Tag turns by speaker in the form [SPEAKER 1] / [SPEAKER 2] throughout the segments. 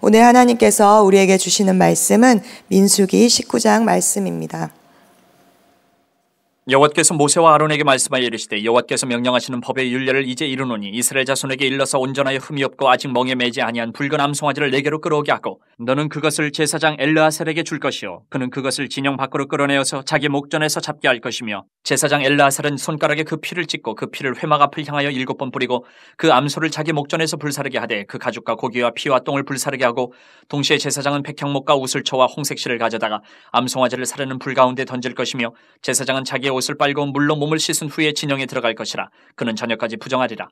[SPEAKER 1] 오늘 하나님께서 우리에게 주시는 말씀은 민수기 19장 말씀입니다.
[SPEAKER 2] 여호와께서 모세와 아론에게 말씀하여 이르시되 여호와께서 명령하시는 법의 율례를 이제 이루노니 이스라엘 자손에게 일러서 온전하여 흠이 없고 아직 멍에 매지 아니한 붉은 암송아지를 내게로 끌어오게 하고 너는 그것을 제사장 엘르아셀에게 줄 것이요 그는 그것을 진영 밖으로 끌어내어서 자기 목전에서 잡게 할 것이며 제사장 엘르아셀은 손가락에 그 피를 찍고 그 피를 회막 앞을 향하여 일곱 번 뿌리고 그 암소를 자기 목전에서 불사르게 하되 그 가죽과 고기와 피와 똥을 불사르게 하고 동시에 제사장은 백향목과 우슬초와 홍색실을 가져다가 암송아지를 사르는 불 가운데 던질 것이며 제사장은 자기의 옷을 빨고 물로 몸을 씻은 후에 진영에 들어갈 것이라. 그는 저녁까지 부정하리라.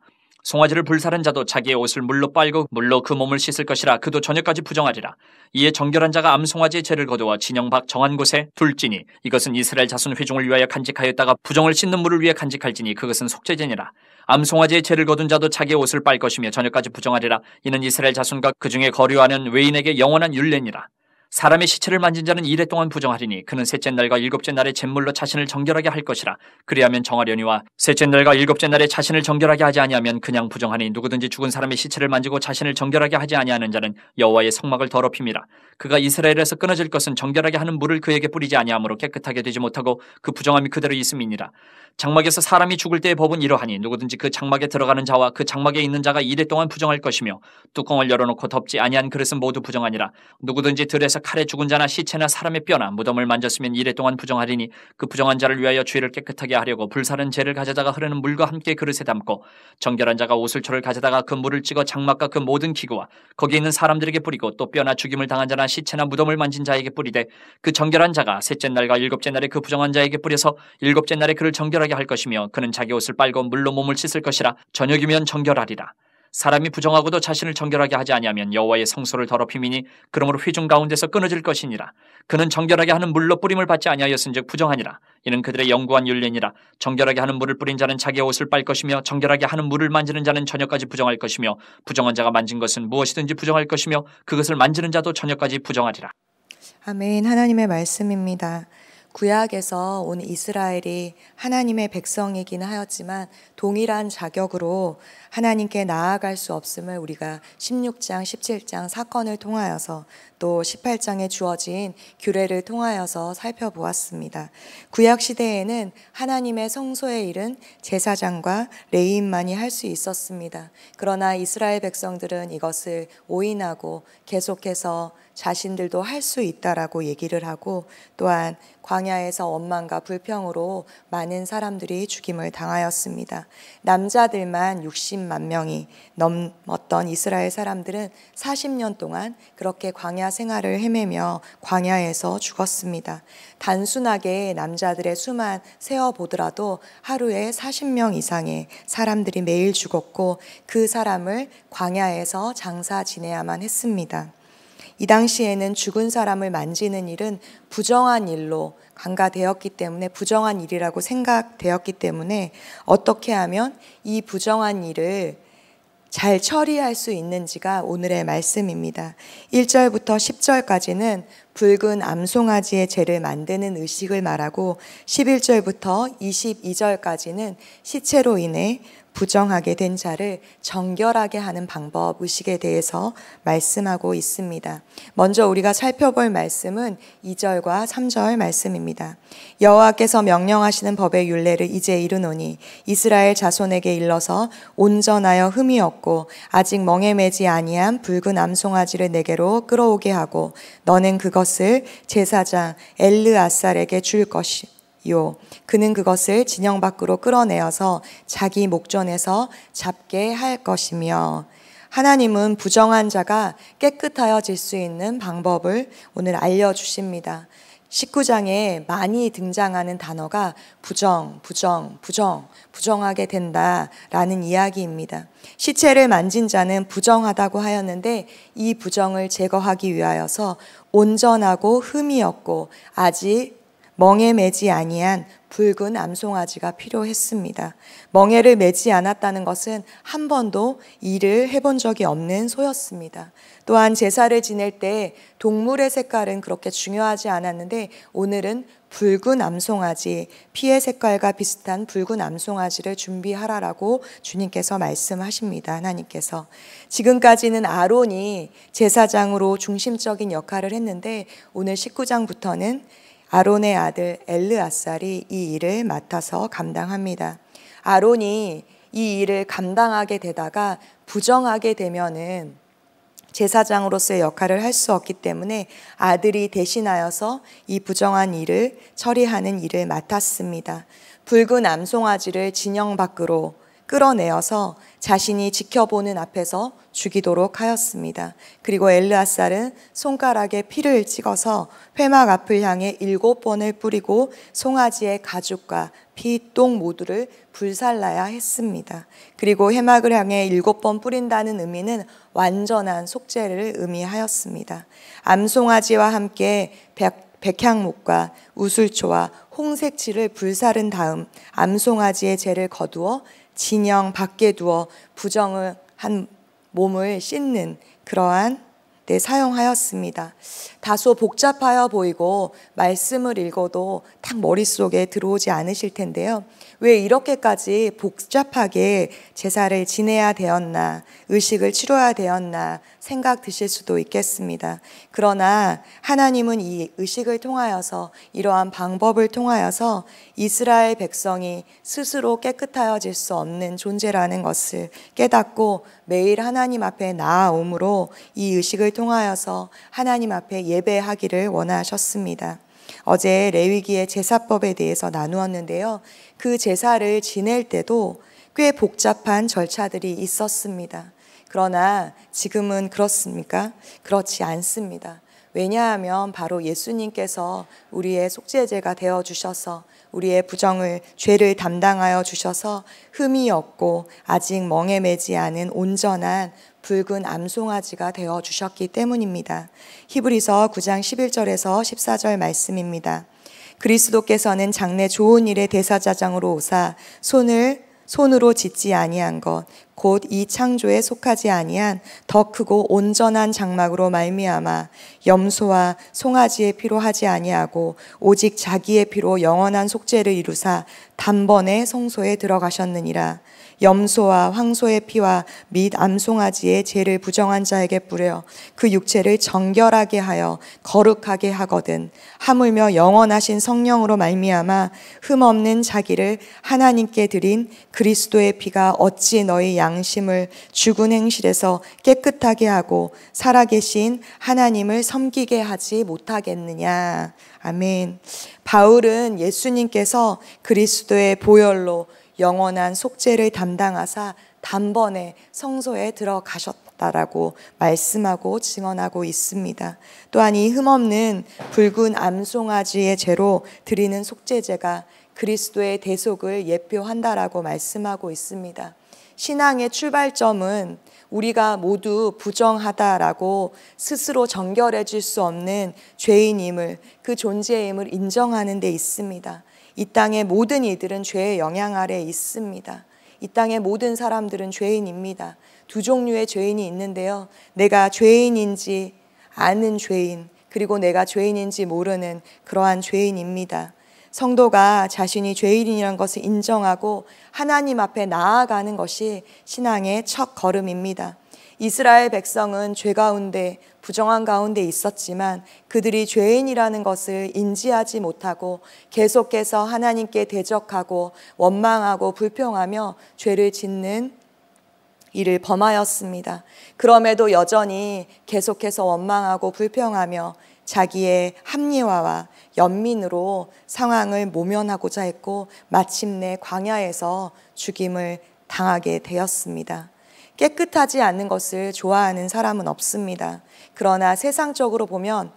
[SPEAKER 2] 송아지를 불사른 자도 자기의 옷을 물로 빨고 물로 그 몸을 씻을 것이라. 그도 저녁까지 부정하리라. 이에 정결한 자가 암송아지의 죄를 거두어 진영 밖 정한 곳에 둘지니 이것은 이스라엘 자손 회중을 위하여 간직하였다가 부정을 씻는 물을 위해 간직할지니 그것은 속죄제니라. 암송아지의 죄를 거둔 자도 자기의 옷을 빨 것이며 저녁까지 부정하리라. 이는 이스라엘 자손과 그 중에 거류하는 외인에게 영원한 율례니라 사람의 시체를 만진 자는 이래 동안 부정하리니 그는 셋째 날과 일곱째 날에 잿물로 자신을 정결하게 할 것이라. 그리하면 정하려니와 셋째 날과 일곱째 날에 자신을 정결하게 하지 아니하면 그냥 부정하니 누구든지 죽은 사람의 시체를 만지고 자신을 정결하게 하지 아니하는 자는 여호와의 성막을 더럽힙니다 그가 이스라엘에서 끊어질 것은 정결하게 하는 물을 그에게 뿌리지 아니하므로 깨끗하게 되지 못하고 그 부정함이 그대로 있음이니라. 장막에서 사람이 죽을 때의 법은 이러하니 누구든지 그 장막에 들어가는 자와 그 장막에 있는 자가 이래 동안 부정할 것이며 뚜껑을 열어놓고 덮지 아니한 그릇은 모두 부정하니라. 누구든지 들에서 칼에 죽은 자나 시체나 사람의 뼈나 무덤을 만졌으면 이래 동안 부정하리니 그 부정한 자를 위하여 죄를 깨끗하게 하려고 불사른 죄를 가져다가 흐르는 물과 함께 그릇에 담고 정결한 자가 옷을 초를 가져다가 그 물을 찍어 장막과 그 모든 기구와 거기 있는 사람들에게 뿌리고 또 뼈나 죽임을 당한 자나 시체나 무덤을 만진 자에게 뿌리되 그 정결한 자가 셋째 날과 일곱째 날에 그 부정한 자에게 뿌려서 일곱째 날에 그를 정결하게 할 것이며 그는 자기 옷을 빨고 물로 몸을 씻을 것이라 저녁이면 정결하리라 사람이 부정하고도 자신을 정결하게 하지 아니하면 여호와의 성소를 더럽힘이니 그러므로 회중 가운데서 끊어질 것이니라. 그는 정결하게 하는 물로 뿌림을 받지 아니하였은즉 부정하니라. 이는 그들의 영구한 율례니라. 정결하게 하는 물을 뿌린 자는 자기의 옷을 빨 것이며 정결하게 하는 물을 만지는 자는 저녁까지 부정할 것이며 부정한 자가 만진 것은 무엇이든지 부정할 것이며 그것을 만지는 자도 저녁까지 부정하리라.
[SPEAKER 1] 아멘. 하나님의 말씀입니다. 구약에서 온 이스라엘이 하나님의 백성이기는 하였지만 동일한 자격으로 하나님께 나아갈 수 없음을 우리가 16장, 17장 사건을 통하여서 또 18장에 주어진 규례를 통하여서 살펴보았습니다. 구약 시대에는 하나님의 성소에 이른 제사장과 레인만이 할 수 있었습니다. 그러나 이스라엘 백성들은 이것을 오인하고 계속해서 자신들도 할 수 있다라고 얘기를 하고 또한 광야에서 원망과 불평으로 많은 사람들이 죽임을 당하였습니다. 남자들만 60만 명이 넘었던 이스라엘 사람들은 40년 동안 그렇게 광야 생활을 헤매며 광야에서 죽었습니다. 단순하게 남자들의 수만 세어 보더라도 하루에 40명 이상의 사람들이 매일 죽었고 그 사람을 광야에서 장사 지내야만 했습니다. 이 당시에는 죽은 사람을 만지는 일은 부정한 일로 간과되었기 때문에 부정한 일이라고 생각되었기 때문에 어떻게 하면 이 부정한 일을 잘 처리할 수 있는지가 오늘의 말씀입니다. 1절부터 10절까지는 붉은 암송아지의 죄를 만드는 의식을 말하고 11절부터 22절까지는 시체로 인해 부정하게 된 자를 정결하게 하는 방법 의식에 대해서 말씀하고 있습니다. 먼저 우리가 살펴볼 말씀은 2절과 3절 말씀입니다. 여호와께서 명령하시는 법의 율례를 이제 이르노니 이스라엘 자손에게 일러서 온전하여 흠이 없고 아직 멍에 매지 아니한 붉은 암송아지를 내게로 끌어오게 하고 너는 그것을 제사장 엘르아살에게 줄 것이 요 그는 그것을 진영 밖으로 끌어내어서 자기 목전에서 잡게 할 것이며 하나님은 부정한 자가 깨끗하여질 수 있는 방법을 오늘 알려주십니다. 19장에 많이 등장하는 단어가 부정, 부정, 부정, 부정하게 된다라는 이야기입니다. 시체를 만진 자는 부정하다고 하였는데 이 부정을 제거하기 위하여서 온전하고 흠이 없고 아직 멍에 매지 아니한 붉은 암송아지가 필요했습니다. 멍에를 매지 않았다는 것은 한 번도 일을 해본 적이 없는 소였습니다. 또한 제사를 지낼 때 동물의 색깔은 그렇게 중요하지 않았는데 오늘은 붉은 암송아지, 피의 색깔과 비슷한 붉은 암송아지를 준비하라라고 주님께서 말씀하십니다. 하나님께서. 지금까지는 아론이 제사장으로 중심적인 역할을 했는데 오늘 19장부터는 아론의 아들 엘르아살이 이 일을 맡아서 감당합니다. 아론이 이 일을 감당하게 되다가 부정하게 되면은 제사장으로서의 역할을 할 수 없기 때문에 아들이 대신하여서 이 부정한 일을 처리하는 일을 맡았습니다. 붉은 암송아지를 진영 밖으로 끌어내어서 자신이 지켜보는 앞에서 죽이도록 하였습니다. 그리고 엘르아살은 손가락에 피를 찍어서 회막 앞을 향해 일곱 번을 뿌리고 송아지의 가죽과 피, 똥 모두를 불살라야 했습니다. 그리고 해막을 향해 일곱 번 뿌린다는 의미는 완전한 속죄를 의미하였습니다. 암송아지와 함께 백, 백향목과 우술초와 홍색칠을 불사른 다음 암송아지의 죄를 거두어 진영 밖에 두어 부정을 한 몸을 씻는 그러한 때 사용하였습니다. 다소 복잡하여 보이고 말씀을 읽어도 딱 머릿속에 들어오지 않으실 텐데요. 왜 이렇게까지 복잡하게 제사를 지내야 되었나, 의식을 치러야 되었나 생각 드실 수도 있겠습니다. 그러나 하나님은 이 의식을 통하여서 이러한 방법을 통하여서 이스라엘 백성이 스스로 깨끗하여질 수 없는 존재라는 것을 깨닫고 매일 하나님 앞에 나아옴으로 이 의식을 통하여서 하나님 앞에 예배하기를 원하셨습니다. 어제 레위기의 제사법에 대해서 나누었는데요. 그 제사를 지낼 때도 꽤 복잡한 절차들이 있었습니다. 그러나 지금은 그렇습니까? 그렇지 않습니다. 왜냐하면 바로 예수님께서 우리의 속죄제가 되어 주셔서 우리의 부정을 죄를 담당하여 주셔서 흠이 없고 아직 멍에 매지 않은 온전한 붉은 암송아지가 되어 주셨기 때문입니다. 히브리서 9장 11절에서 14절 말씀입니다. 그리스도께서는 장래 좋은 일의 대사자장으로 오사 손을 손으로 짓지 아니한 것 곧 이 창조에 속하지 아니한 더 크고 온전한 장막으로 말미암아 염소와 송아지의 피로 하지 아니하고 오직 자기의 피로 영원한 속죄를 이루사 단번에 성소에 들어가셨느니라. 염소와 황소의 피와 및 암송아지의 죄를 부정한 자에게 뿌려 그 육체를 정결하게 하여 거룩하게 하거든 하물며 영원하신 성령으로 말미암아 흠 없는 자기를 하나님께 드린 그리스도의 피가 어찌 너희 양 심을 죽은 행실에서 깨끗하게 하고 살아계신 하나님을 섬기게 하지 못하겠느냐 아멘. 바울은 예수님께서 그리스도의 보혈로 영원한 속죄를 담당하사 단번에 성소에 들어가셨다 라고 말씀하고 증언하고 있습니다. 또한 이 흠없는 붉은 암송아지의 죄로 드리는 속죄제가 그리스도의 대속을 예표한다라고 말씀하고 있습니다. 신앙의 출발점은 우리가 모두 부정하다라고 스스로 정결해 줄수 없는 죄인임을 그 존재임을 인정하는 데 있습니다. 이 땅의 모든 이들은 죄의 영향 아래 있습니다. 이 땅의 모든 사람들은 죄인입니다. 두 종류의 죄인이 있는데요. 내가 죄인인지 아는 죄인, 그리고 내가 죄인인지 모르는 그러한 죄인입니다. 성도가 자신이 죄인이라는 것을 인정하고 하나님 앞에 나아가는 것이 신앙의 첫 걸음입니다. 이스라엘 백성은 죄 가운데 부정한 가운데 있었지만 그들이 죄인이라는 것을 인지하지 못하고 계속해서 하나님께 대적하고 원망하고 불평하며 죄를 짓는 일을 범하였습니다. 그럼에도 여전히 계속해서 원망하고 불평하며 자기의 합리화와 연민으로 상황을 모면하고자 했고 마침내 광야에서 죽임을 당하게 되었습니다. 깨끗하지 않는 것을 좋아하는 사람은 없습니다. 그러나 세상적으로 보면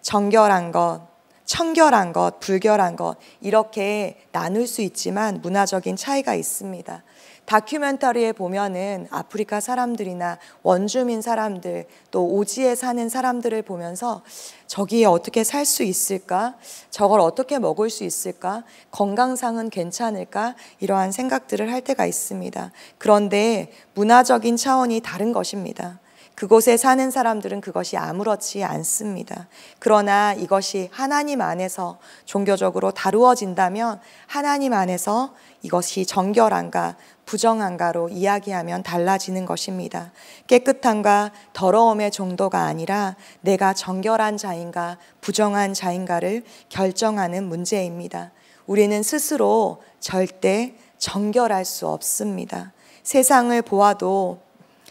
[SPEAKER 1] 정결한 것, 청결한 것, 불결한 것, 이렇게 나눌 수 있지만 문화적인 차이가 있습니다. 다큐멘터리에 보면은 아프리카 사람들이나 원주민 사람들 또 오지에 사는 사람들을 보면서 저기에 어떻게 살 수 있을까? 저걸 어떻게 먹을 수 있을까? 건강상은 괜찮을까? 이러한 생각들을 할 때가 있습니다. 그런데 문화적인 차원이 다른 것입니다. 그곳에 사는 사람들은 그것이 아무렇지 않습니다. 그러나 이것이 하나님 안에서 종교적으로 다루어진다면 하나님 안에서 이것이 정결한가 부정한가로 이야기하면 달라지는 것입니다. 깨끗함과 더러움의 정도가 아니라 내가 정결한 자인가 부정한 자인가를 결정하는 문제입니다. 우리는 스스로 절대 정결할 수 없습니다. 세상을 보아도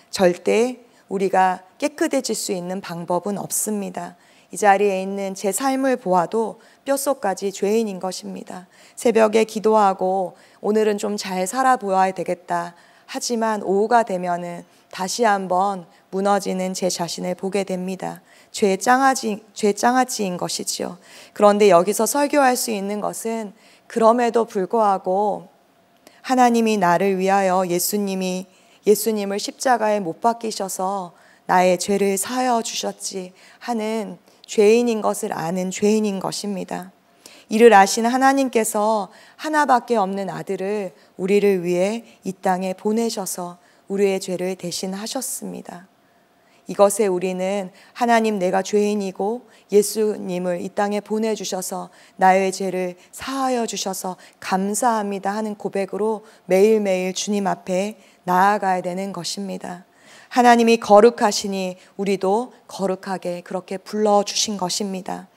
[SPEAKER 1] 절대 우리가 깨끗해질 수 있는 방법은 없습니다. 이 자리에 있는 제 삶을 보아도 뼛속까지 죄인인 것입니다. 새벽에 기도하고 오늘은 좀 잘 살아보아야 되겠다. 하지만 오후가 되면은 다시 한번 무너지는 제 자신을 보게 됩니다. 죄 짱아지, 죄 짱아지인 것이지요. 그런데 여기서 설교할 수 있는 것은 그럼에도 불구하고 하나님이 나를 위하여 예수님이 예수님을 십자가에 못 박히셔서 나의 죄를 사여 주셨지 하는 죄인인 것을 아는 죄인인 것입니다. 이를 아신 하나님께서 하나밖에 없는 아들을 우리를 위해 이 땅에 보내셔서 우리의 죄를 대신하셨습니다. 이것에 우리는 하나님 내가 죄인이고 예수님을 이 땅에 보내주셔서 나의 죄를 사하여 주셔서 감사합니다 하는 고백으로 매일매일 주님 앞에 나아가야 되는 것입니다. 하나님이 거룩하시니 우리도 거룩하게 그렇게 불러주신 것입니다.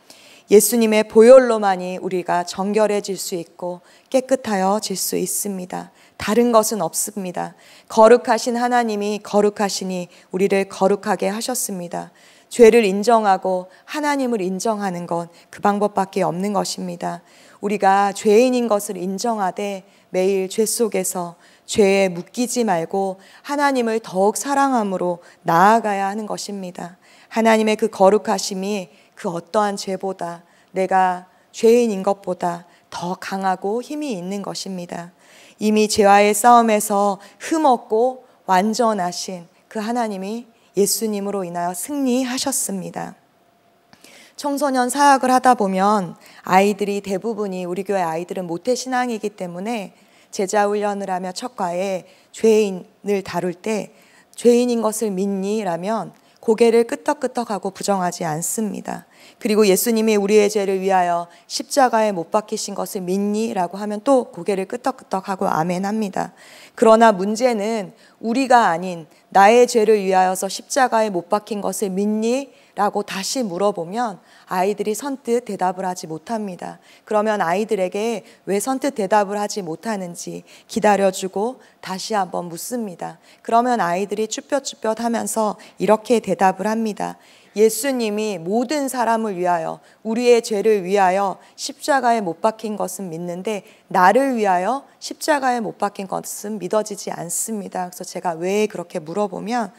[SPEAKER 1] 예수님의 보혈로만이 우리가 정결해질 수 있고 깨끗하여질 수 있습니다. 다른 것은 없습니다. 거룩하신 하나님이 거룩하시니 우리를 거룩하게 하셨습니다. 죄를 인정하고 하나님을 인정하는 것그 방법밖에 없는 것입니다. 우리가 죄인인 것을 인정하되 매일 죄 속에서 죄에 묶이지 말고 하나님을 더욱 사랑함으로 나아가야 하는 것입니다. 하나님의 그 거룩하심이 그 어떠한 죄보다 내가 죄인인 것보다 더 강하고 힘이 있는 것입니다. 이미 죄와의 싸움에서 흠없고 완전하신 그 하나님이 예수님으로 인하여 승리하셨습니다. 청소년 사역을 하다 보면 아이들이 대부분이 우리 교회 아이들은 모태 신앙이기 때문에 제자 훈련을 하며 첫 과에 죄인을 다룰 때 죄인인 것을 믿니? 라면 고개를 끄덕끄덕하고 부정하지 않습니다. 그리고 예수님이 우리의 죄를 위하여 십자가에 못 박히신 것을 믿니? 라고 하면 또 고개를 끄덕끄덕하고 아멘합니다. 그러나 문제는 우리가 아닌 나의 죄를 위하여서 십자가에 못 박힌 것을 믿니? 라고 다시 물어보면 아이들이 선뜻 대답을 하지 못합니다. 그러면 아이들에게 왜 선뜻 대답을 하지 못하는지 기다려주고 다시 한번 묻습니다. 그러면 아이들이 쭈뼛쭈뼛 하면서 이렇게 대답을 합니다. 예수님이 모든 사람을 위하여 우리의 죄를 위하여 십자가에 못 박힌 것은 믿는데 나를 위하여 십자가에 못 박힌 것은 믿어지지 않습니다. 그래서 제가 왜 그렇게 물어보면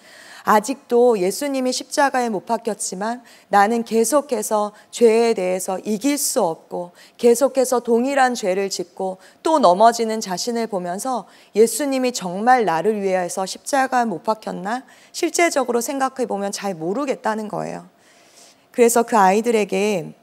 [SPEAKER 1] 아직도 예수님이 십자가에 못 박혔지만 나는 계속해서 죄에 대해서 이길 수 없고 계속해서 동일한 죄를 짓고 또 넘어지는 자신을 보면서 예수님이 정말 나를 위해서 십자가에 못 박혔나? 실제적으로 생각해 보면 잘 모르겠다는 거예요. 그래서 그 아이들에게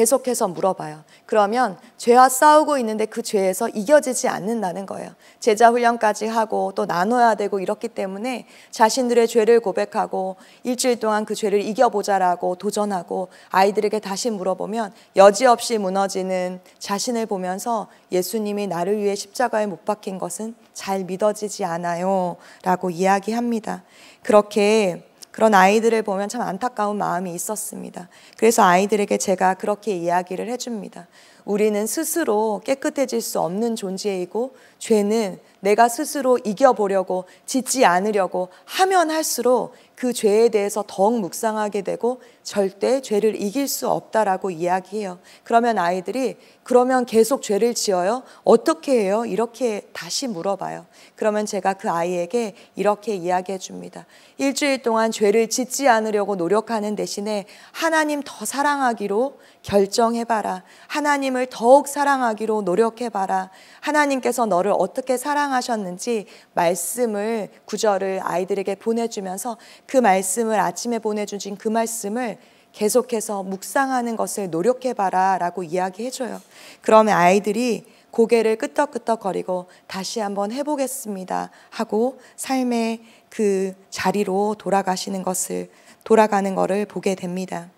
[SPEAKER 1] 계속해서 물어봐요. 그러면 죄와 싸우고 있는데 그 죄에서 이겨지지 않는다는 거예요. 제자 훈련까지 하고 또 나눠야 되고 이렇기 때문에 자신들의 죄를 고백하고 일주일 동안 그 죄를 이겨보자라고 도전하고 아이들에게 다시 물어보면 여지없이 무너지는 자신을 보면서 예수님이 나를 위해 십자가에 못 박힌 것은 잘 믿어지지 않아요. 라고 이야기합니다. 그렇게 그런 아이들을 보면 참 안타까운 마음이 있었습니다. 그래서 아이들에게 제가 그렇게 이야기를 해줍니다. 우리는 스스로 깨끗해질 수 없는 존재이고 죄는 내가 스스로 이겨보려고 짓지 않으려고 하면 할수록 그 죄에 대해서 더욱 묵상하게 되고 절대 죄를 이길 수 없다라고 이야기해요. 그러면 아이들이 그러면 계속 죄를 지어요? 어떻게 해요? 이렇게 다시 물어봐요. 그러면 제가 그 아이에게 이렇게 이야기해 줍니다. 일주일 동안 죄를 짓지 않으려고 노력하는 대신에 하나님 더 사랑하기로 결정해봐라. 하나님을 더욱 사랑하기로 노력해봐라. 하나님께서 너를 어떻게 사랑하셨는지 말씀을, 구절을 아이들에게 보내주면서 그 말씀을 아침에 보내주신 그 말씀을 계속해서 묵상하는 것을 노력해봐라 라고 이야기해줘요. 그러면 아이들이 고개를 끄덕끄덕거리고 다시 한번 해보겠습니다 하고 삶의 그 자리로 돌아가시는 것을, 돌아가는 것을 보게 됩니다.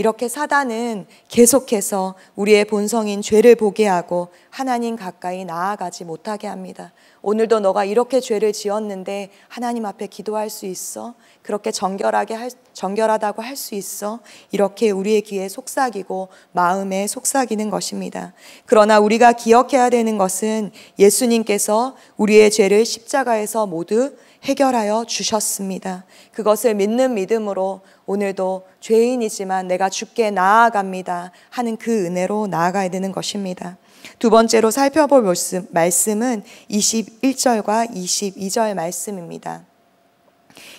[SPEAKER 1] 이렇게 사단은 계속해서 우리의 본성인 죄를 보게 하고 하나님 가까이 나아가지 못하게 합니다. 오늘도 너가 이렇게 죄를 지었는데 하나님 앞에 기도할 수 있어? 그렇게 정결하게 할, 정결하다고 할 수 있어? 이렇게 우리의 귀에 속삭이고 마음에 속삭이는 것입니다. 그러나 우리가 기억해야 되는 것은 예수님께서 우리의 죄를 십자가에서 모두 해결하여 주셨습니다. 그것을 믿는 믿음으로 오늘도 죄인이지만 내가 죽게 나아갑니다 하는 그 은혜로 나아가야 되는 것입니다. 두 번째로 살펴볼 말씀, 말씀은 21절과 22절 말씀입니다.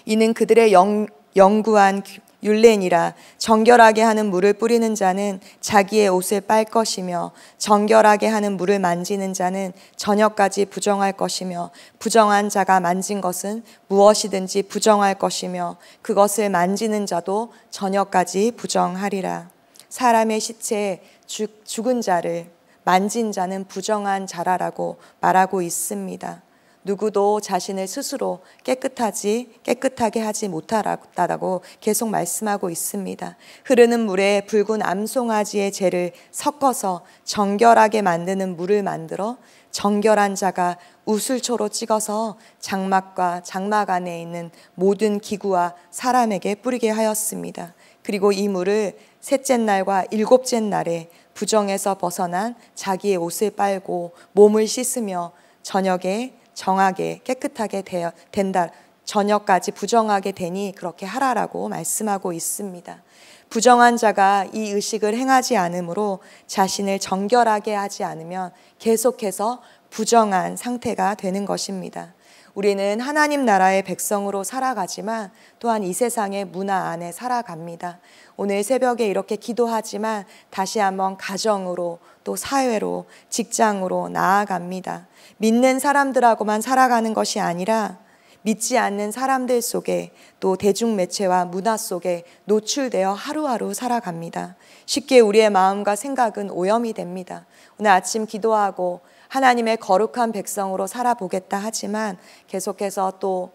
[SPEAKER 1] 이는 그들의 영, 영구한 율례니라 정결하게 하는 물을 뿌리는 자는 자기의 옷을 빨 것이며 정결하게 하는 물을 만지는 자는 저녁까지 부정할 것이며 부정한 자가 만진 것은 무엇이든지 부정할 것이며 그것을 만지는 자도 저녁까지 부정하리라 사람의 시체에 죽, 죽은 자를 만진 자는 부정한 자라라고 말하고 있습니다. 누구도 자신을 스스로 깨끗하지 깨끗하게 하지 못하다고 계속 말씀하고 있습니다. 흐르는 물에 붉은 암송아지의 재를 섞어서 정결하게 만드는 물을 만들어 정결한 자가 우슬초로 찍어서 장막과 장막 안에 있는 모든 기구와 사람에게 뿌리게 하였습니다. 그리고 이 물을 셋째 날과 일곱째 날에 부정에서 벗어난 자기의 옷을 빨고 몸을 씻으며 저녁에 정하게 깨끗하게 되어, 된다. 저녁까지 부정하게 되니 그렇게 하라라고 말씀하고 있습니다. 부정한 자가 이 의식을 행하지 않으므로 자신을 정결하게 하지 않으면 계속해서 부정한 상태가 되는 것입니다. 우리는 하나님 나라의 백성으로 살아가지만 또한 이 세상의 문화 안에 살아갑니다. 오늘 새벽에 이렇게 기도하지만 다시 한번 가정으로 또 사회로 직장으로 나아갑니다. 믿는 사람들하고만 살아가는 것이 아니라 믿지 않는 사람들 속에 또 대중매체와 문화 속에 노출되어 하루하루 살아갑니다. 쉽게 우리의 마음과 생각은 오염이 됩니다. 오늘 아침 기도하고 하나님의 거룩한 백성으로 살아보겠다 하지만 계속해서 또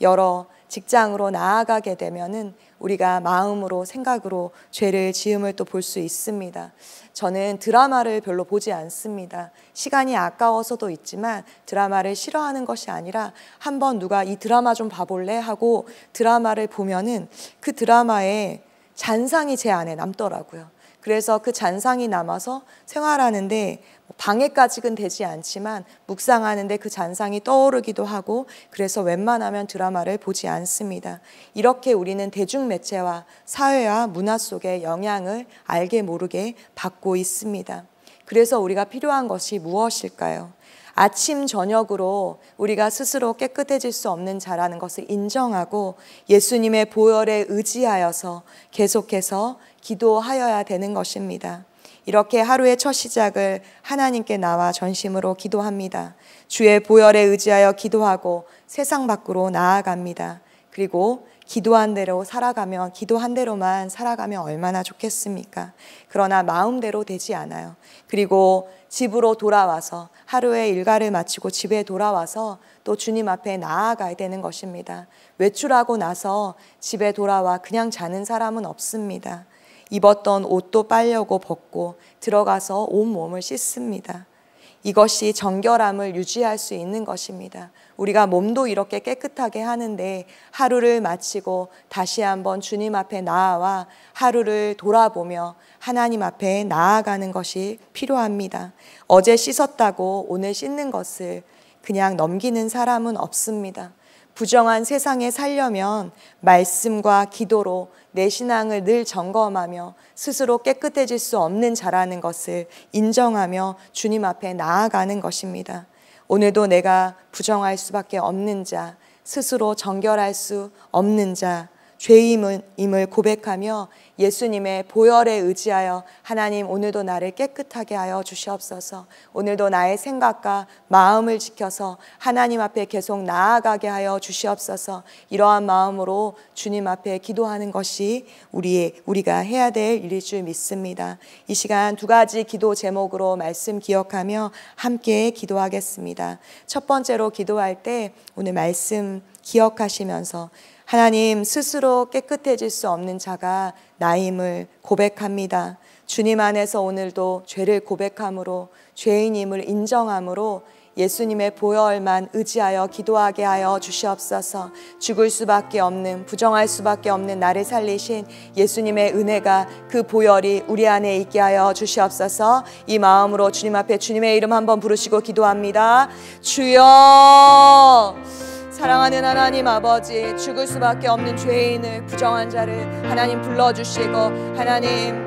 [SPEAKER 1] 여러 직장으로 나아가게 되면은 우리가 마음으로 생각으로 죄를 지음을 또 볼 수 있습니다. 저는 드라마를 별로 보지 않습니다. 시간이 아까워서도 있지만 드라마를 싫어하는 것이 아니라 한번 누가 이 드라마 좀 봐볼래 하고 드라마를 보면은 그 드라마에 잔상이 제 안에 남더라고요. 그래서 그 잔상이 남아서 생활하는데 방해까지는 되지 않지만 묵상하는데 그 잔상이 떠오르기도 하고 그래서 웬만하면 드라마를 보지 않습니다. 이렇게 우리는 대중매체와 사회와 문화 속에 영향을 알게 모르게 받고 있습니다. 그래서 우리가 필요한 것이 무엇일까요? 아침 저녁으로 우리가 스스로 깨끗해질 수 없는 자라는 것을 인정하고 예수님의 보혈에 의지하여서 계속해서 기도하여야 되는 것입니다. 이렇게 하루의 첫 시작을 하나님께 나와 전심으로 기도합니다. 주의 보혈에 의지하여 기도하고 세상 밖으로 나아갑니다. 그리고 기도한 대로 살아가면 기도한 대로만 살아가면 얼마나 좋겠습니까? 그러나 마음대로 되지 않아요. 그리고 집으로 돌아와서 하루의 일과를 마치고 집에 돌아와서 또 주님 앞에 나아가야 되는 것입니다. 외출하고 나서 집에 돌아와 그냥 자는 사람은 없습니다. 입었던 옷도 빨려고 벗고 들어가서 온 몸을 씻습니다. 이것이 정결함을 유지할 수 있는 것입니다. 우리가 몸도 이렇게 깨끗하게 하는데 하루를 마치고 다시 한번 주님 앞에 나아와 하루를 돌아보며 하나님 앞에 나아가는 것이 필요합니다. 어제 씻었다고 오늘 씻는 것을 그냥 넘기는 사람은 없습니다. 부정한 세상에 살려면 말씀과 기도로 내 신앙을 늘 점검하며 스스로 깨끗해질 수 없는 자라는 것을 인정하며 주님 앞에 나아가는 것입니다. 오늘도 내가 부정할 수밖에 없는 자, 스스로 정결할 수 없는 자, 죄임을 고백하며 예수님의 보혈에 의지하여 하나님 오늘도 나를 깨끗하게 하여 주시옵소서. 오늘도 나의 생각과 마음을 지켜서 하나님 앞에 계속 나아가게 하여 주시옵소서. 이러한 마음으로 주님 앞에 기도하는 것이 우리 우리가 해야 될 일일 줄 믿습니다. 이 시간 두 가지 기도 제목으로 말씀 기억하며 함께 기도하겠습니다. 첫 번째로 기도할 때 오늘 말씀 기억하시면서 하나님 스스로 깨끗해질 수 없는 자가 나임을 고백합니다. 주님 안에서 오늘도 죄를 고백함으로 죄인임을 인정함으로 예수님의 보혈만 의지하여 기도하게 하여 주시옵소서. 죽을 수밖에 없는 부정할 수밖에 없는 나를 살리신 예수님의 은혜가 그 보혈이 우리 안에 있게 하여 주시옵소서. 이 마음으로 주님 앞에 주님의 이름 한번 부르시고 기도합니다. 주여 사랑하는 하나님 아버지 죽을 수밖에 없는 죄인을 부정한 자를 하나님 불러주시고 하나님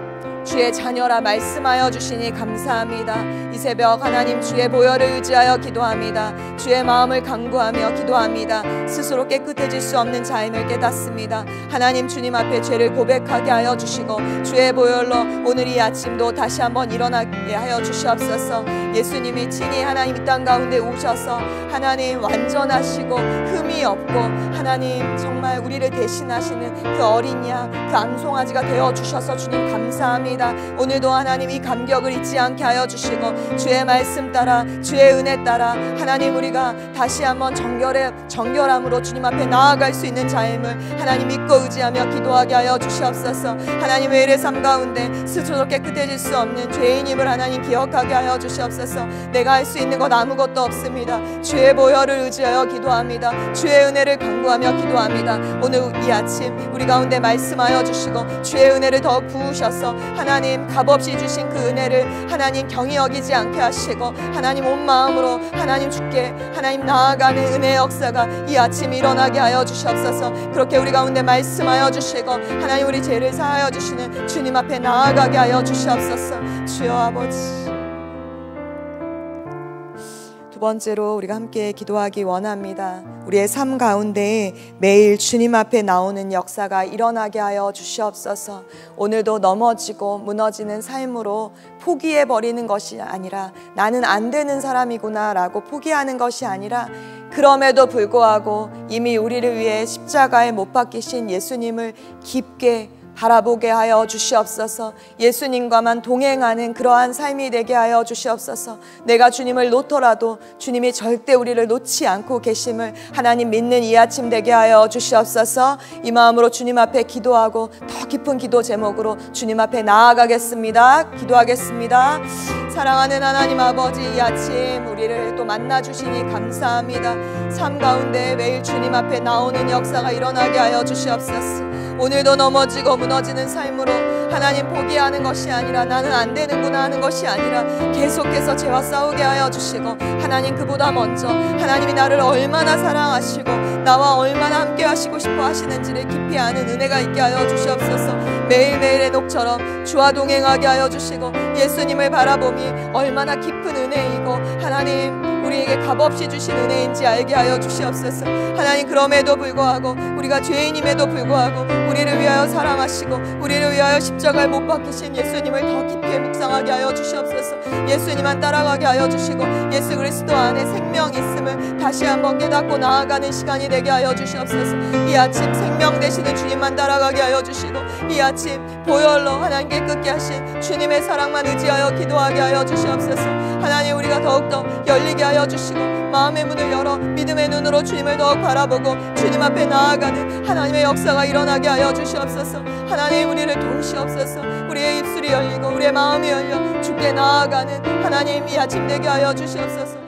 [SPEAKER 1] 주의 자녀라 말씀하여 주시니 감사합니다. 이 새벽 하나님 주의 보혈을 의지하여 기도합니다. 주의 마음을 강구하며 기도합니다. 스스로 깨끗해질 수 없는 자임을 깨닫습니다. 하나님 주님 앞에 죄를 고백하게 하여 주시고 주의 보혈로 오늘 이 아침도 다시 한번 일어나게 하여 주시옵소서. 예수님이 친히 하나님 이 땅 가운데 오셔서 하나님 완전하시고 흠이 없고 하나님 정말 우리를 대신하시는 그 어린 양, 그 암송아지가 되어 주셔서 주님 감사합니다. 감사합니다. 오늘도 하나님 이 감격을 잊지 않게 하여 주시고 주의 말씀 따라 주의 은혜 따라 하나님 우리가 다시 한번 정결의 정결함으로 주님 앞에 나아갈 수 있는 자임을 하나님 믿고 의지하며 기도하게 하여 주시옵소서. 하나님 외일의 삶 가운데 스스로 깨끗해질 수 없는 죄인임을 하나님 기억하게 하여 주시옵소서. 내가 할 수 있는 것 아무것도 없습니다. 주의 보혈을 의지하여 기도합니다. 주의 은혜를 간구하며 기도합니다. 오늘 이 아침 우리 가운데 말씀하여 주시고 주의 은혜를 더 부으셔서 하나님 값없이 주신 그 은혜를 하나님 경히 여기지 않게 하시고 하나님 온 마음으로 하나님 주께 하나님 나아가는 은혜의 역사가 이 아침 일어나게 하여 주시옵소서. 그렇게 우리 가운데 말씀하여 주시고 하나님 우리 죄를 사하여 주시는 주님 앞에 나아가게 하여 주시옵소서. 주여 아버지 두 번째로 우리가 함께 기도하기 원합니다. 우리의 삶 가운데 매일 주님 앞에 나오는 역사가 일어나게 하여 주시옵소서. 오늘도 넘어지고 무너지는 삶으로 포기해 버리는 것이 아니라 나는 안 되는 사람이구나라고 포기하는 것이 아니라 그럼에도 불구하고 이미 우리를 위해 십자가에 못 박히신 예수님을 깊게 바라보게 하여 주시옵소서. 예수님과만 동행하는 그러한 삶이 되게 하여 주시옵소서. 내가 주님을 놓더라도 주님이 절대 우리를 놓지 않고 계심을 하나님 믿는 이 아침 되게 하여 주시옵소서. 이 마음으로 주님 앞에 기도하고 더 깊은 기도 제목으로 주님 앞에 나아가겠습니다. 기도하겠습니다. 사랑하는 하나님 아버지 이 아침 우리를 또 만나 주시니 감사합니다. 삶 가운데 매일 주님 앞에 나오는 역사가 일어나게 하여 주시옵소서. 오늘도 넘어지고 무너지는 삶으로 하나님 포기하는 것이 아니라 나는 안 되는구나 하는 것이 아니라 계속해서 죄와 싸우게 하여 주시고 하나님 그보다 먼저 하나님이 나를 얼마나 사랑하시고 나와 얼마나 함께 하시고 싶어 하시는지를 깊이 아는 은혜가 있게 하여 주시옵소서. 매일매일의 녹처럼 주와 동행하게 하여 주시고 예수님을 바라봄이 얼마나 깊은 은혜이고 하나님 우리에게 값없이 주신 은혜인지 알게 하여 주시옵소서. 하나님 그럼에도 불구하고 우리가 죄인임에도 불구하고 우리를 위하여 사랑하시고 우리를 위하여 십자가에 못 박히신 예수님을 더 깊이 묵상하게 하여 주시옵소서. 예수님만 따라가게 하여 주시고 예수 그리스도 안에 생명 있음을 다시 한번 깨닫고 나아가는 시간이 되게 하여 주시옵소서. 이 아침 생명 되시는 주님만 따라가게 하여 주시고 이 아침 보혈로 하나님 깨끗게 하신 주님의 사랑만 의지하여 기도하게 하여 주시옵소서. 하나님 우리가 더욱더 열리게 하여 주시고 마음의 문을 열어 믿음의 눈으로 주님을 더욱 바라보고 주님 앞에 나아가는 하나님의 역사가 일어나게 하여 주시옵소서. 하나님 우리를 도우시옵소서. 우리의 입술이 열리고 우리의 마음이 열려 주께 나아가는 하나님 이 아침 되게 하여 주시옵소서